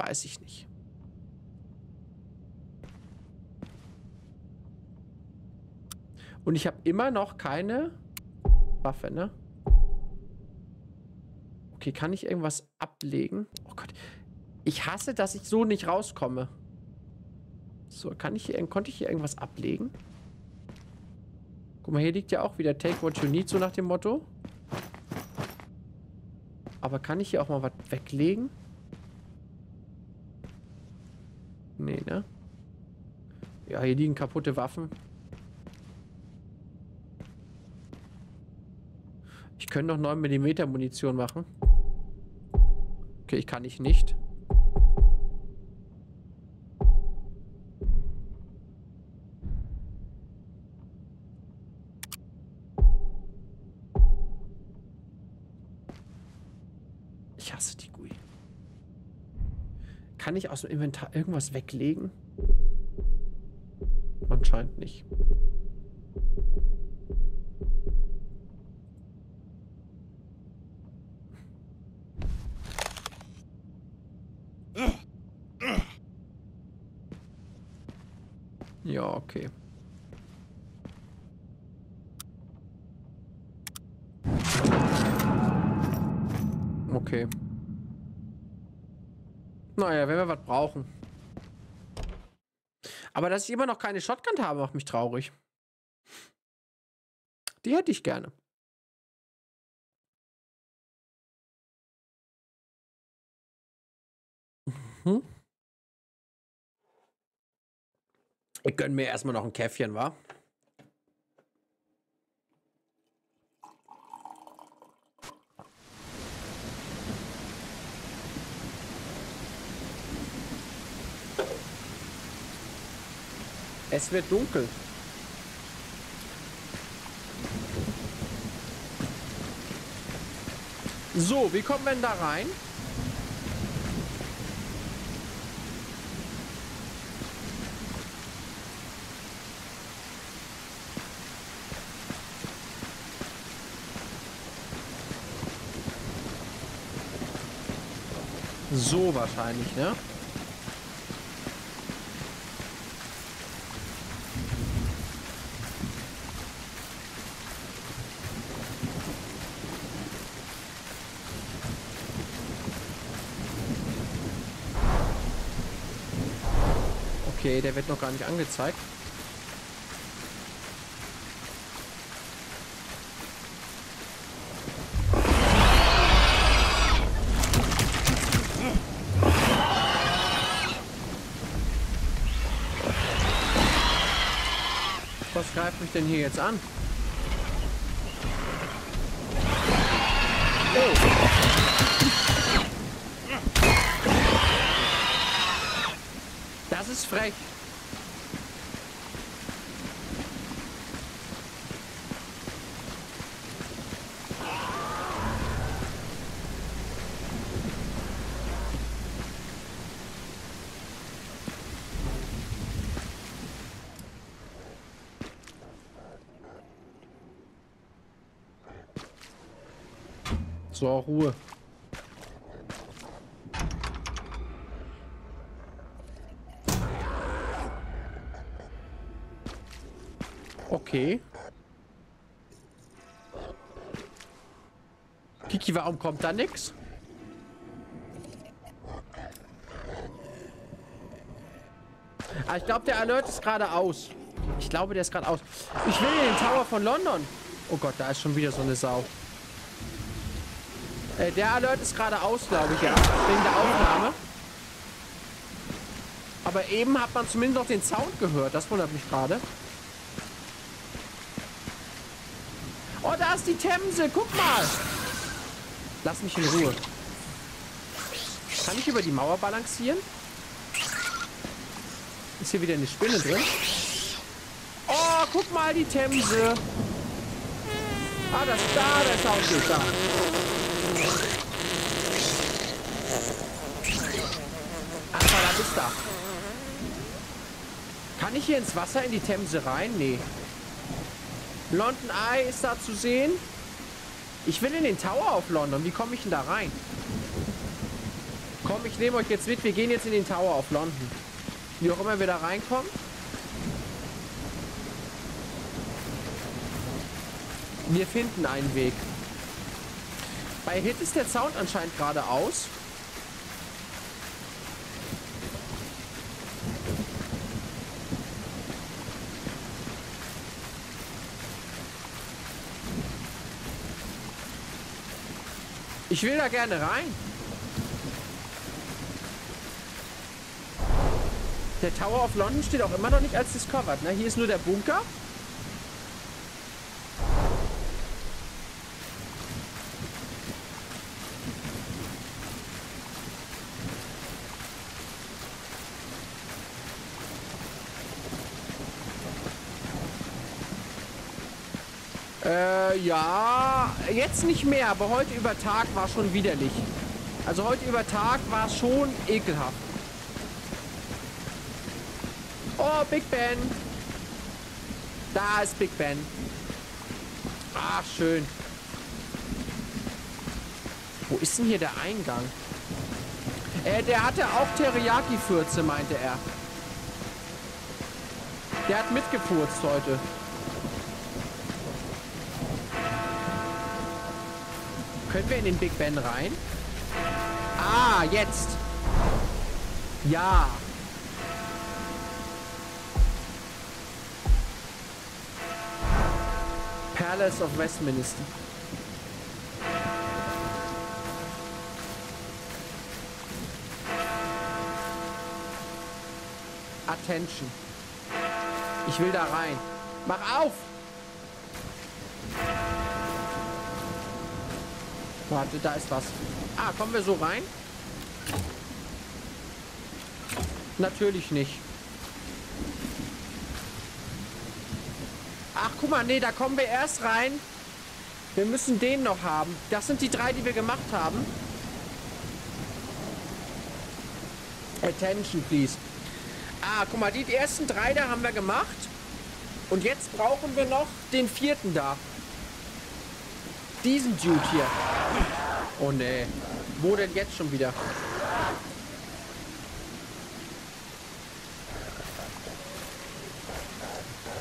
weiß ich nicht. Und ich habe immer noch keine Waffe, ne? Okay, kann ich irgendwas ablegen? Oh Gott. Ich hasse, dass ich so nicht rauskomme. So, kann ich hier, konnte ich hier irgendwas ablegen? Guck mal, hier liegt ja auch wieder Take what you need, so nach dem Motto. Aber kann ich hier auch mal was weglegen? Nee, ne? Ja, hier liegen kaputte Waffen. Ich könnte noch 9 mm Munition machen. Okay, ich kann ich nicht. Ich hasse die GUI. Aus dem Inventar irgendwas weglegen? Anscheinend nicht. Ja, okay. Okay. Naja, wenn wir was brauchen. Aber dass ich immer noch keine Shotgun habe, macht mich traurig. Die hätte ich gerne. Mhm. Ich gönne mir erstmal noch ein Käffchen, wa? Es wird dunkel. So, wie kommen wir denn da rein? So wahrscheinlich, ne? Okay, der wird noch gar nicht angezeigt. Was greift mich denn hier jetzt an? Oh. Das ist frech. So, Ruhe. Okay. Kiki, warum kommt da nichts? Ah, ich glaube, der Alert ist gerade aus. Ich glaube, der ist gerade aus. Ich will in den Tower von London. Oh Gott, da ist schon wieder so eine Sau. Äh, der Alert ist gerade aus, glaube ich, ja. Wegen der Aufnahme. Aber eben hat man zumindest noch den Sound gehört. Das wundert mich gerade. Oh, da ist die Themse. Guck mal. Lass mich in Ruhe. Kann ich über die Mauer balancieren? Ist hier wieder eine Spinne drin? Oh, guck mal, die Themse. Ah, das da, Sound ist da. Ach, da ist da. Kann ich hier ins Wasser in die Themse rein? Nee. London Eye ist da zu sehen. Ich will in den Tower auf London. Wie komme ich denn da rein? Komm, ich nehme euch jetzt mit. Wir gehen jetzt in den Tower of London. Wie auch immer wir da reinkommen. Wir finden einen Weg. Bei Hit ist der Sound anscheinend gerade aus. Ich will da gerne rein. Der Tower of London steht auch immer noch nicht als discovered. Ne? Hier ist nur der Bunker. Äh, ja, jetzt nicht mehr, aber heute über Tag war schon widerlich. Also heute über Tag war es schon ekelhaft. Oh, Big Ben. Da ist Big Ben. Ach, schön. Wo ist denn hier der Eingang? Äh, der hatte auch Teriyaki-Fürze, meinte er. Der hat mitgefurzt heute. Können wir in den Big Ben rein? Ah, jetzt. Ja. Palace of Westminster. Attention. Ich will da rein. Mach auf! Warte, da ist was. Ah, kommen wir so rein? Natürlich nicht. Ach, guck mal, nee, da kommen wir erst rein. Wir müssen den noch haben. Das sind die drei, die wir gemacht haben. Attention, please. Ah, guck mal, die, die ersten drei da haben wir gemacht. Und jetzt brauchen wir noch den vierten da. Diesen Dude hier. Oh nee. Wo denn jetzt schon wieder?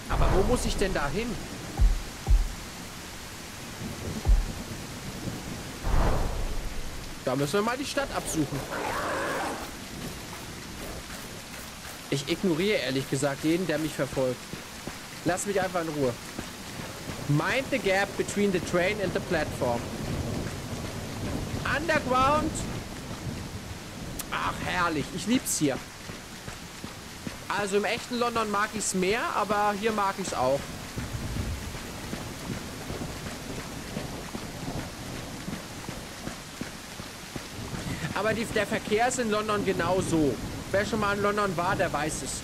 Aber wo muss ich denn da hin? Da müssen wir mal die Stadt absuchen. Ich ignoriere ehrlich gesagt jeden, der mich verfolgt. Lass mich einfach in Ruhe. Mind the gap between the train and the platform. Underground. Ach, herrlich. Ich lieb's hier. Also im echten London mag ich es mehr, aber hier mag ich es auch. Aber die, der Verkehr ist in London genau so. Wer schon mal in London war, der weiß es.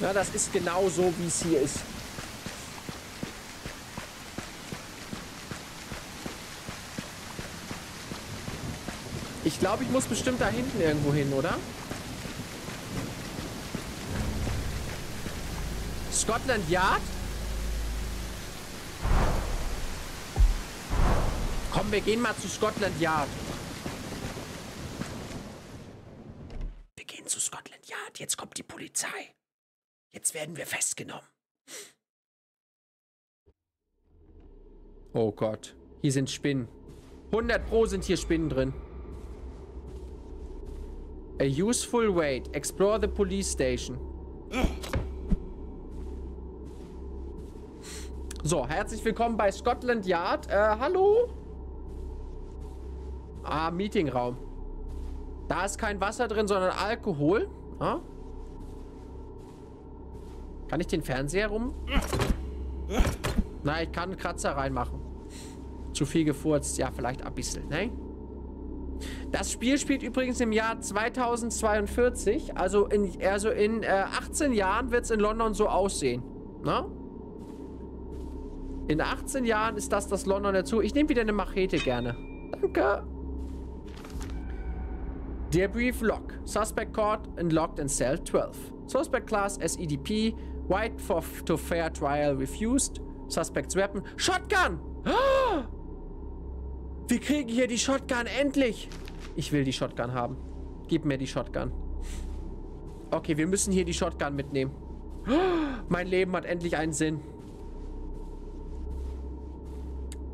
Na, das ist genau so, wie es hier ist. Ich glaube, ich muss bestimmt da hinten irgendwo hin, oder? Scotland Yard? Komm, wir gehen mal zu Scotland Yard. Wir gehen zu Scotland Yard. Jetzt kommt die Polizei. Jetzt werden wir festgenommen. Oh Gott. Hier sind Spinnen. 100 Pro sind hier Spinnen drin. A useful wait. Explore the police station. So, herzlich willkommen bei Scotland Yard. Äh, hallo? Ah, Meetingraum. Da ist kein Wasser drin, sondern Alkohol. Ah? Kann ich den Fernseher rum? Na, ich kann einen Kratzer reinmachen. Zu viel gefurzt. Ja, vielleicht ein bisschen, ne? Das Spiel spielt übrigens im Jahr 2042. Also in, also in äh, 18 Jahren wird es in London so aussehen. Na? In 18 Jahren ist das das London dazu. Ich nehme wieder eine Machete gerne. Danke. Der Brief Lock. Suspect caught and locked in cell 12. Suspect class SEDP. White for to fair trial refused. Suspect's weapon. Shotgun! Wir kriegen hier die Shotgun endlich. Ich will die Shotgun haben. Gib mir die Shotgun. Okay, wir müssen hier die Shotgun mitnehmen. Mein Leben hat endlich einen Sinn.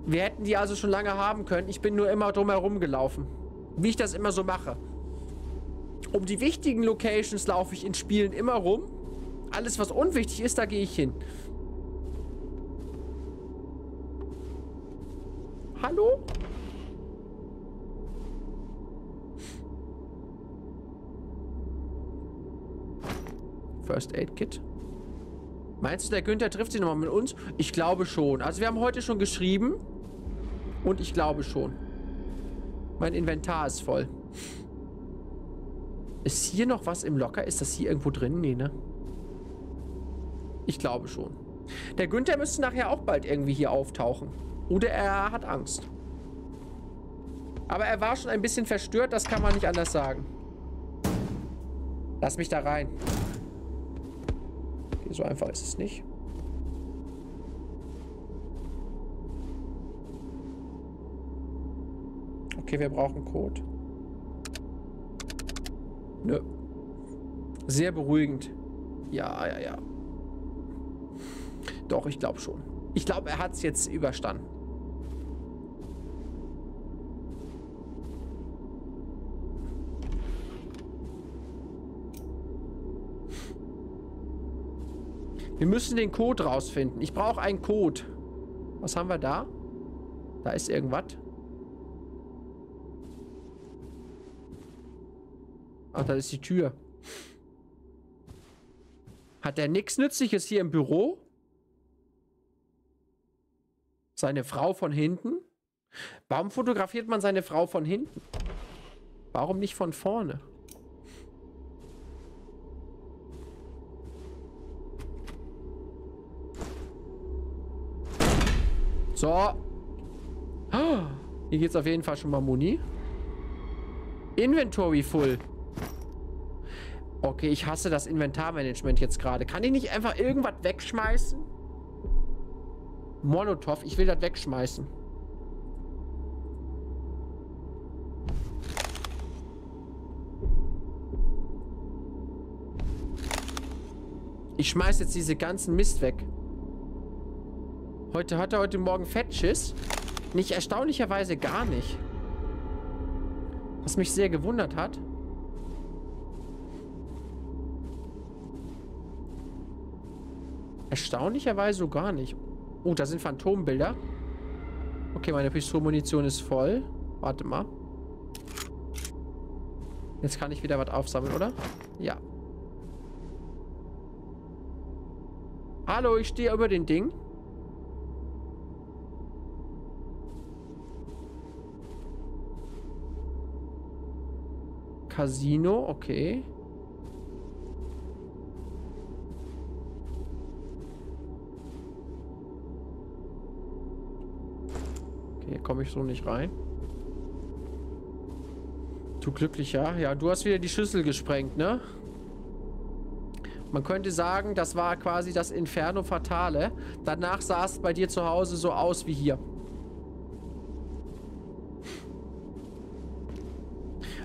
Wir hätten die also schon lange haben können. Ich bin nur immer drumherum gelaufen. Wie ich das immer so mache. Um die wichtigen Locations laufe ich in Spielen immer rum. Alles, was unwichtig ist, da gehe ich hin. Hallo? First Aid Kit. Meinst du, der Günther trifft sich nochmal mit uns? Ich glaube schon. Also wir haben heute schon geschrieben. Und ich glaube schon. Mein Inventar ist voll. Ist hier noch was im Locker? Ist das hier irgendwo drin? Nee, ne? Ich glaube schon. Der Günther müsste nachher auch bald irgendwie hier auftauchen. Oder er hat Angst. Aber er war schon ein bisschen verstört, das kann man nicht anders sagen. Lass mich da rein. So einfach ist es nicht. Okay, wir brauchen Code. Nö. Sehr beruhigend. Ja, ja, ja. Doch, ich glaube schon. Ich glaube, er hat es jetzt überstanden. Wir müssen den Code rausfinden. Ich brauche einen Code. Was haben wir da? Da ist irgendwas. Ach, da ist die Tür. Hat er nichts Nützliches hier im Büro? Seine Frau von hinten? Warum fotografiert man seine Frau von hinten? Warum nicht von vorne? So. Hier geht's auf jeden Fall schon mal Muni. Inventory full. Okay, ich hasse das Inventarmanagement jetzt gerade. Kann ich nicht einfach irgendwas wegschmeißen? Molotow, ich will das wegschmeißen. Ich schmeiß jetzt diese ganzen Mist weg. Heute hat er heute Morgen Fettschiss. Nicht erstaunlicherweise gar nicht. Was mich sehr gewundert hat. Erstaunlicherweise so gar nicht. Oh, da sind Phantombilder. Okay, meine Pistolmunition ist voll. Warte mal. Jetzt kann ich wieder was aufsammeln, oder? Ja. Hallo, ich stehe über den Ding. Casino, okay. Hier komme ich so nicht rein. Du glücklicher. Ja, du hast wieder die Schüssel gesprengt, ne? Man könnte sagen, das war quasi das Inferno Fatale. Danach sah es bei dir zu Hause so aus wie hier.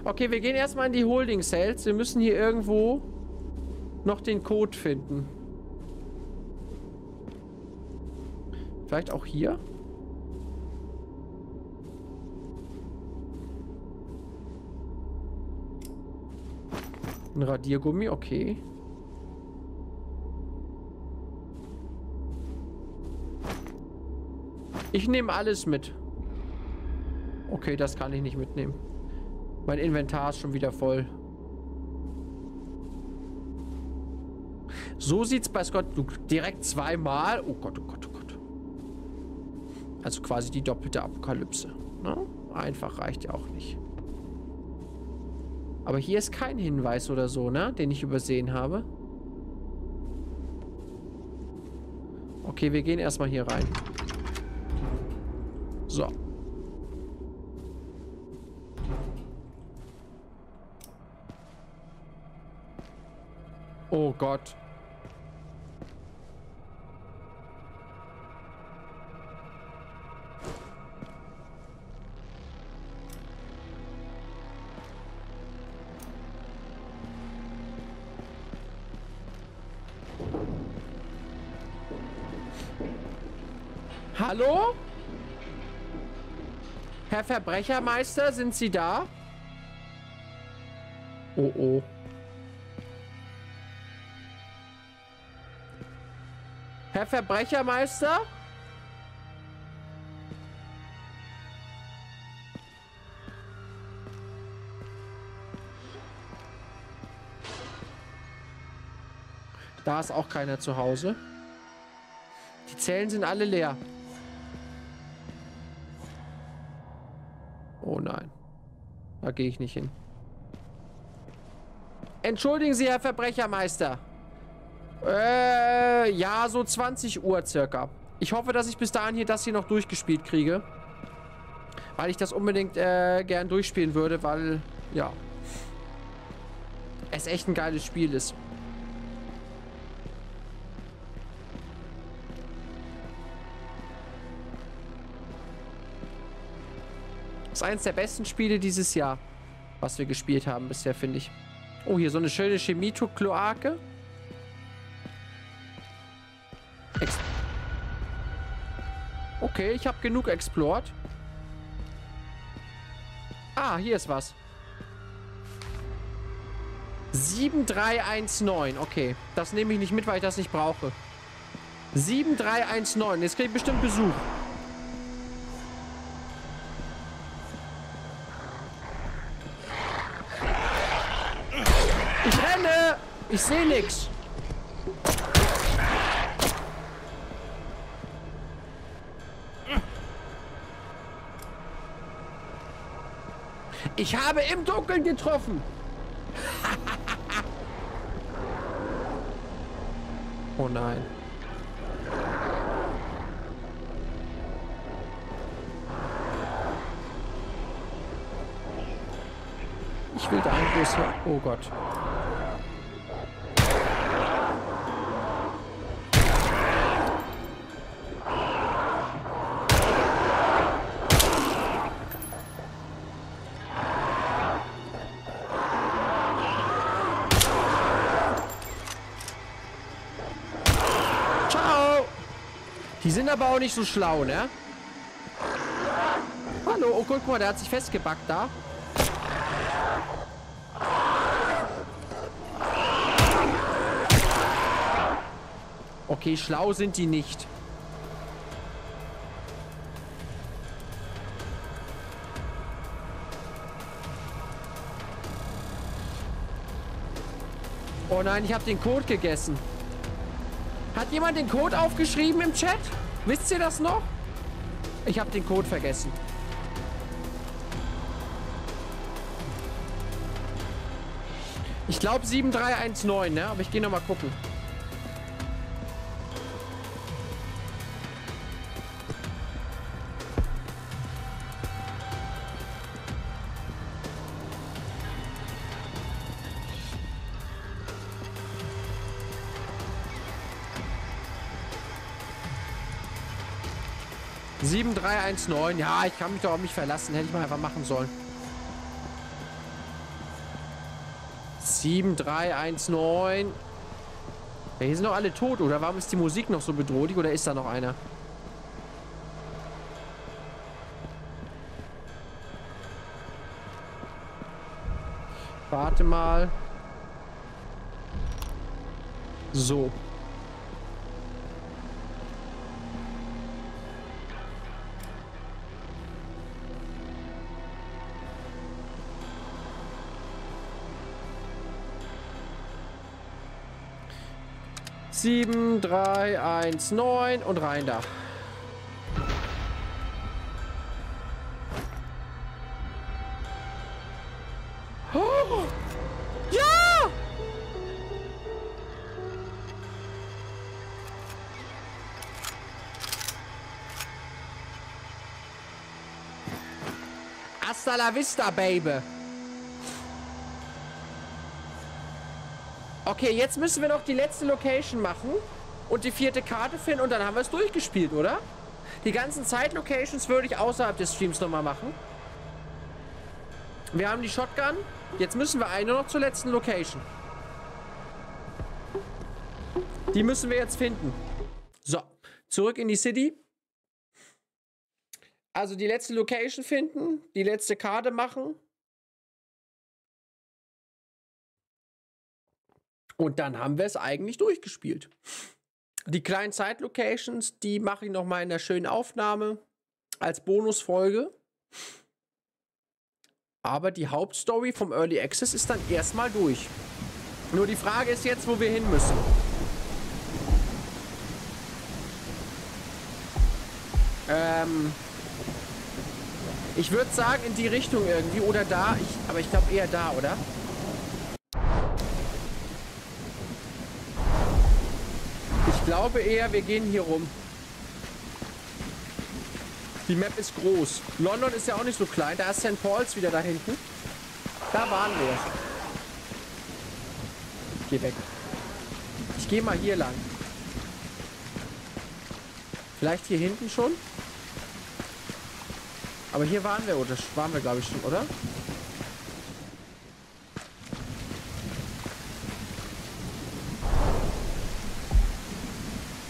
Okay, wir gehen erstmal in die Holding Cells. Wir müssen hier irgendwo noch den Code finden. Vielleicht auch hier? Ein Radiergummi, okay. Ich nehme alles mit. Okay, das kann ich nicht mitnehmen. Mein Inventar ist schon wieder voll. So sieht's bei Scott du direkt zweimal. Oh Gott, oh Gott, oh Gott. Also quasi die doppelte Apokalypse. Ne? Einfach reicht ja auch nicht. Aber hier ist kein Hinweis oder so, ne? Den ich übersehen habe. Okay, wir gehen erstmal hier rein. So. Oh Gott. Hallo? Herr Verbrechermeister, sind Sie da? Oh oh. Herr Verbrechermeister? Da ist auch keiner zu Hause. Die Zellen sind alle leer. Oh nein. Da gehe ich nicht hin. Entschuldigen Sie, Herr Verbrechermeister. Äh, ja, so 20 Uhr circa. Ich hoffe, dass ich bis dahin hier das hier noch durchgespielt kriege. Weil ich das unbedingt äh, gern durchspielen würde, weil, ja. Es echt ein geiles Spiel ist. Ist eines der besten Spiele dieses Jahr, was wir gespielt haben bisher, finde ich. Oh, hier so eine schöne Chemiekloake. Ex okay, ich habe genug explored. Ah, hier ist was. 7319. Okay, das nehme ich nicht mit, weil ich das nicht brauche. 7319. Jetzt kriege ich bestimmt Besuch. Ich sehe nichts. Ich habe im Dunkeln getroffen. oh nein. Ich will da ein bisschen... Oh Gott. Die sind aber auch nicht so schlau, ne? Hallo, oh guck mal, der hat sich festgebackt da. Okay, schlau sind die nicht. Oh nein, ich habe den Code gegessen. Hat jemand den Code aufgeschrieben im Chat? Wisst ihr das noch? Ich habe den Code vergessen. Ich glaube 7319, ne? Aber ich gehe nochmal gucken. 7319. Ja, ich kann mich doch auf mich verlassen. Hätte ich mal einfach machen sollen. 7319. Ja, hier sind doch alle tot, oder? Warum ist die Musik noch so bedrohlich? Oder ist da noch einer? Warte mal. So. Sieben, drei, eins, neun und rein da. Oh! Ja! Hasta la vista, Baby. Okay, jetzt müssen wir noch die letzte Location machen und die vierte Karte finden und dann haben wir es durchgespielt, oder? Die ganzen Zeit-Locations würde ich außerhalb des Streams nochmal machen. Wir haben die Shotgun. Jetzt müssen wir eine noch zur letzten Location. Die müssen wir jetzt finden. So, zurück in die City. Also die letzte Location finden, die letzte Karte machen. Und dann haben wir es eigentlich durchgespielt. Die kleinen Side-Locations, die mache ich nochmal in der schönen Aufnahme als Bonusfolge. Aber die Hauptstory vom Early Access ist dann erstmal durch. Nur die Frage ist jetzt, wo wir hin müssen. Ähm, ich würde sagen, in die Richtung irgendwie oder da. Ich, aber ich glaube eher da, oder? Glaube eher, wir gehen hier rum. Die Map ist groß. London ist ja auch nicht so klein. Da ist St. Paul's wieder da hinten. Da waren wir. Geh weg. Ich gehe mal hier lang. Vielleicht hier hinten schon? Aber hier waren wir, oder waren wir, glaube ich, schon, oder?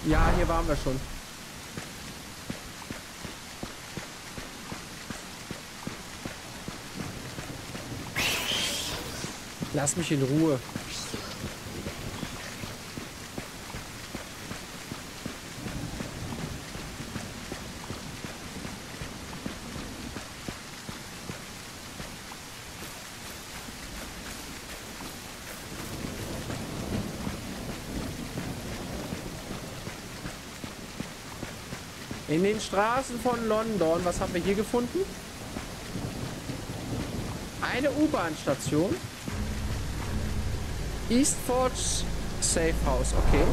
Ja, hier waren wir schon. Lass mich in Ruhe. In den Straßen von London, was haben wir hier gefunden? Eine U-Bahn-Station. Eastfords Safe House, okay.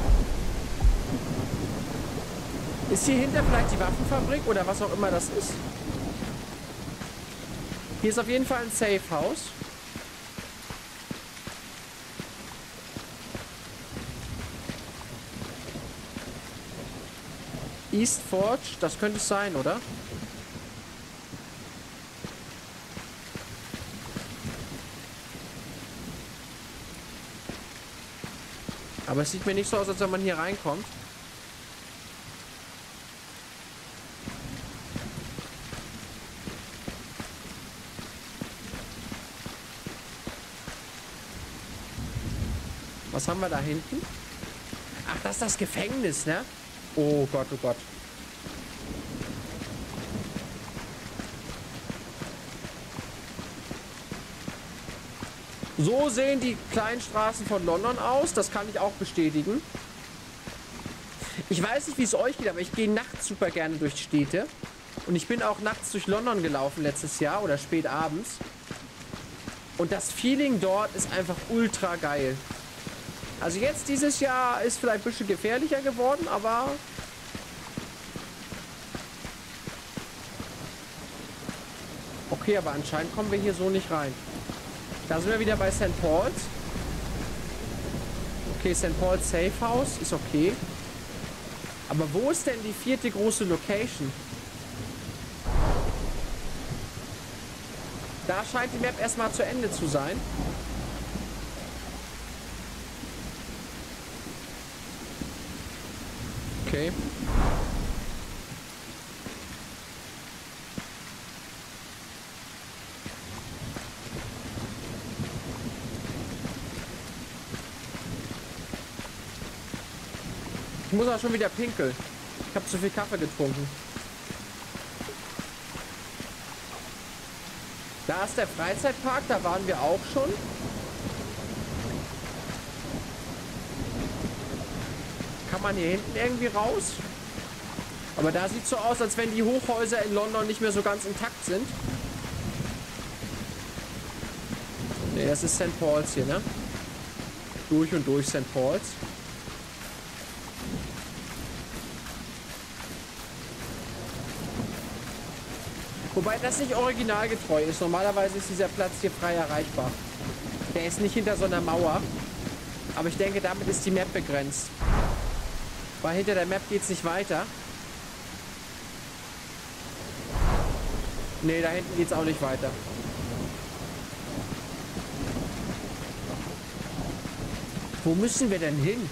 Ist hier hinter vielleicht die Waffenfabrik oder was auch immer das ist? Hier ist auf jeden Fall ein Safe House. East Forge, das könnte es sein, oder? Aber es sieht mir nicht so aus, als wenn man hier reinkommt. Was haben wir da hinten? Ach, das ist das Gefängnis, ne? Oh Gott, oh Gott. So sehen die kleinen Straßen von London aus. Das kann ich auch bestätigen. Ich weiß nicht, wie es euch geht, aber ich gehe nachts super gerne durch Städte. Und ich bin auch nachts durch London gelaufen letztes Jahr oder spät abends. Und das Feeling dort ist einfach ultra geil. Also jetzt dieses Jahr ist vielleicht ein bisschen gefährlicher geworden, aber... Okay, aber anscheinend kommen wir hier so nicht rein. Da sind wir wieder bei St. Paul's. Okay, St. Paul's Safe House ist okay. Aber wo ist denn die vierte große Location? Da scheint die Map erstmal zu Ende zu sein. Okay. Ich muss auch schon wieder pinkeln. Ich habe zu viel Kaffee getrunken. Da ist der Freizeitpark, da waren wir auch schon. Man hier hinten irgendwie raus? Aber da sieht so aus, als wenn die Hochhäuser in London nicht mehr so ganz intakt sind. Ne, das ist St. Paul's hier, ne? Durch und durch St. Paul's. Wobei das nicht originalgetreu ist. Normalerweise ist dieser Platz hier frei erreichbar. Der ist nicht hinter so einer Mauer. Aber ich denke, damit ist die Map begrenzt. Weil hinter der Map geht es nicht weiter. Ne, da hinten geht es auch nicht weiter. Wo müssen wir denn hin?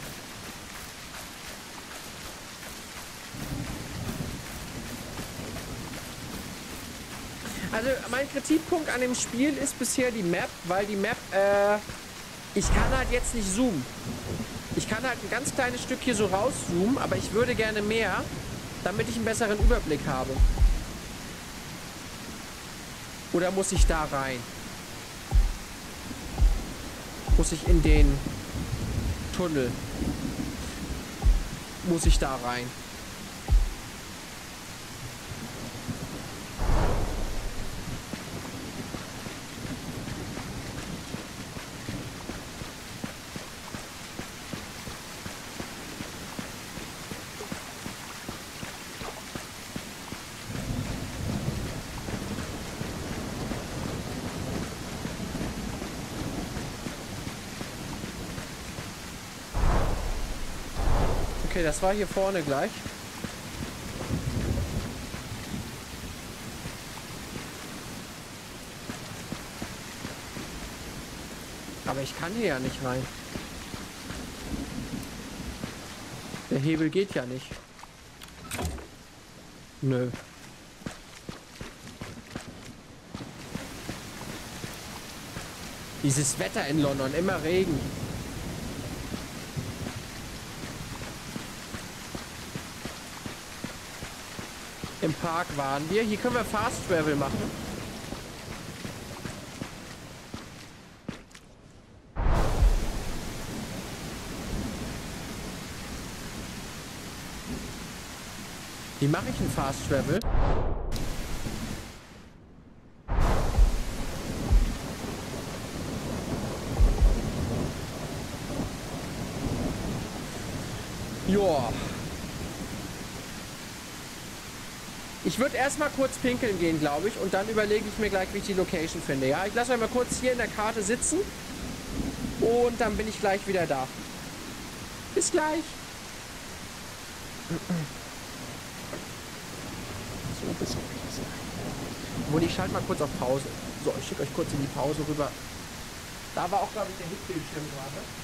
Also mein Kritikpunkt an dem Spiel ist bisher die Map, weil die Map, äh, ich kann halt jetzt nicht zoomen. Ich kann halt ein ganz kleines Stück hier so rauszoomen, aber ich würde gerne mehr, damit ich einen besseren Überblick habe. Oder muss ich da rein? Muss ich in den Tunnel? Muss ich da rein? Das war hier vorne gleich. Aber ich kann hier ja nicht rein. Der Hebel geht ja nicht. Nö. Dieses Wetter in London, immer Regen. Im Park waren wir. Hier können wir Fast Travel machen. Wie mache ich ein Fast Travel? Ich würde erstmal kurz pinkeln gehen, glaube ich, und dann überlege ich mir gleich, wie ich die Location finde. Ja, ich lasse euch mal kurz hier in der Karte sitzen und dann bin ich gleich wieder da. Bis gleich. So, gleich. Obwohl, ich schalte mal kurz auf Pause. So, ich schicke euch kurz in die Pause rüber. Da war auch, glaube ich, der Hitbildschirm gerade.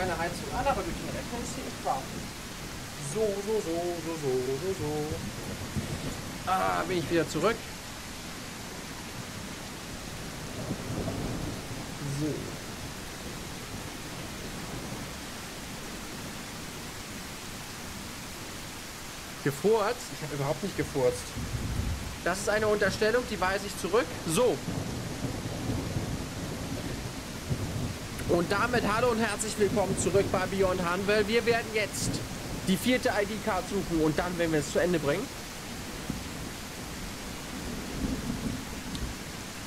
keine Heizung an, aber durch den Rechner ist hier echt warm. So, so, so, so, so, so, so. Ah, bin ich wieder zurück. So. Gefurzt? Ich habe überhaupt nicht gefurzt. Das ist eine Unterstellung, die weise ich zurück. So. Und damit hallo und herzlich willkommen zurück bei Beyond Hanwell. Wir werden jetzt die vierte ID-Card suchen und dann werden wir es zu Ende bringen.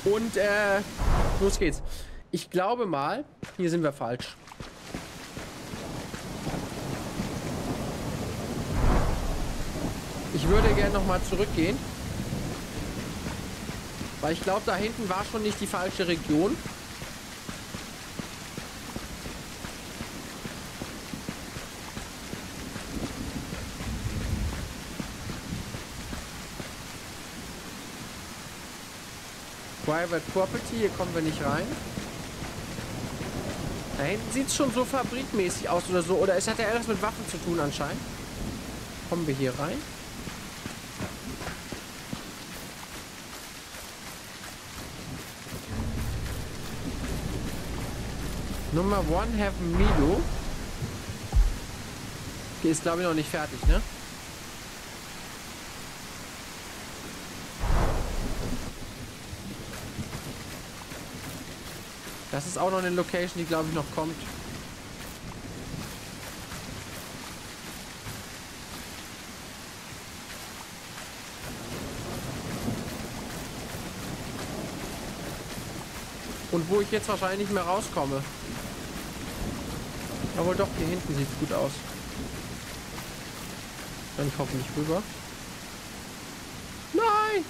Und äh, los geht's. Ich glaube mal, hier sind wir falsch. Ich würde gerne noch mal zurückgehen. Weil ich glaube, da hinten war schon nicht die falsche Region. Private Property, hier kommen wir nicht rein. Da hinten sieht es schon so fabrikmäßig aus oder so. Oder es hat ja etwas mit Waffen zu tun anscheinend. Kommen wir hier rein? Nummer 1 have Milo. Die ist glaube ich noch nicht fertig, ne? Das ist auch noch eine Location, die glaube ich noch kommt. Und wo ich jetzt wahrscheinlich nicht mehr rauskomme. Aber doch, hier hinten sieht es gut aus. Dann ich hoffentlich rüber. Nein!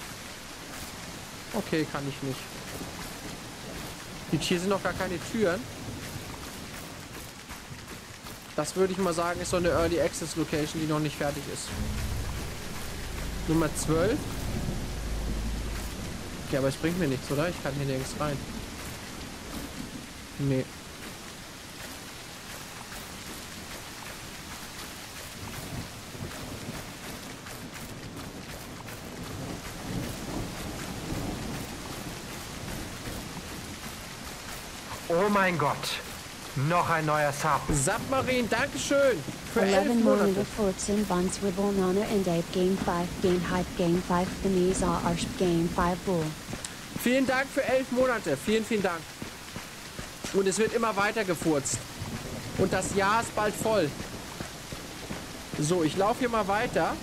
Okay, kann ich nicht. Hier sind noch gar keine Türen. Das würde ich mal sagen, ist so eine Early Access Location, die noch nicht fertig ist. Nummer 12. Okay, aber es bringt mir nichts, oder? Ich kann hier nirgends rein. Nee. Oh mein Gott. Noch ein neuer Sub. Submarine, Dankeschön. Für 11 Monate. Fortune Bonds Ribonana and Ape Game 5 Game Hype Game 5 Benisa Arsch Game 5 Bull. Vielen Dank für 11 Monate. Vielen, vielen Dank. Und es wird immer weiter gefurzt. Und das Jahr ist bald voll. So, ich laufe hier mal weiter.